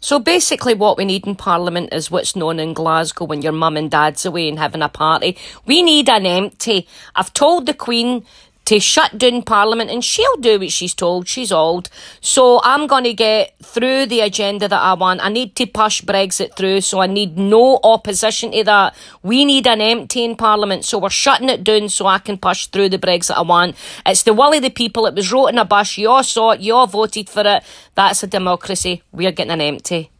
So basically, what we need in Parliament is what's known in Glasgow when your mum and dad's away and having a party. We need an empty. I've told the Queen to shut down Parliament, and she'll do what she's told. She's old. So I'm going to get through the agenda that I want. I need to push Brexit through, so I need no opposition to that. We need an empty in Parliament, so we're shutting it down so I can push through the Brexit I want. It's the will of the people. It was wrote in a bush. You all saw it. You all voted for it. That's a democracy. We're getting an empty.